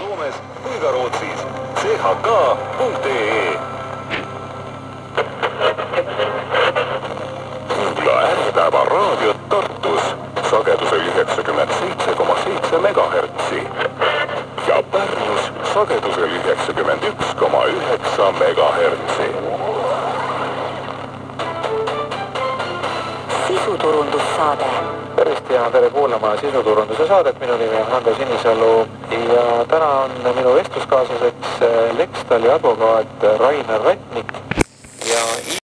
Soomes kui ka Rootsis. chk.ee kuula Äripäeva raadiot Tartus sagedusel üheksakümmend seitse koma seitse megahertsi ja Pärnus sagedusel üheksakümmend üks koma üheksa megahertsi. sisuturundussaade. tervist ja tere kuulama sisuturunduse saadet, minu nimi on Hando Sinisalu ja täna on minu vestluskaaslaseks Lextali advokaat Rainer Ratnik. Ja